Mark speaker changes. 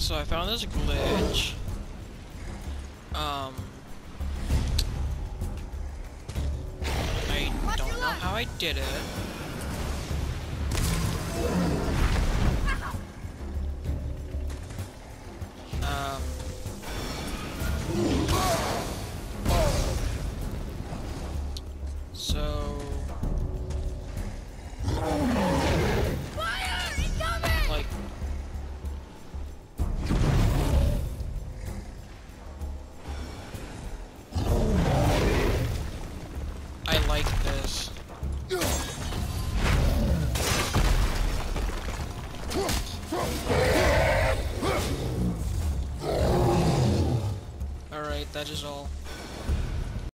Speaker 1: So I found this glitch. Um. I don't know how I did it. Um. So. Alright, that is all.